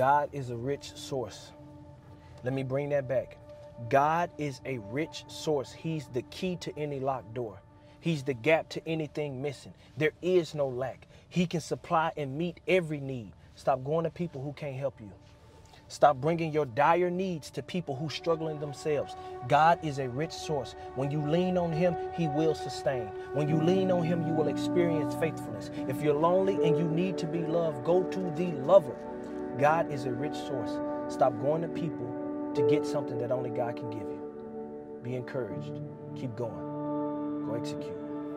God is a rich source. Let me bring that back. God is a rich source. He's the key to any locked door. He's the gap to anything missing. There is no lack. He can supply and meet every need. Stop going to people who can't help you. Stop bringing your dire needs to people who are struggling themselves. God is a rich source. When you lean on him, he will sustain. When you lean on him, you will experience faithfulness. If you're lonely and you need to be loved, go to the lover. God is a rich source. Stop going to people to get something that only God can give you. Be encouraged. Keep going. Go execute.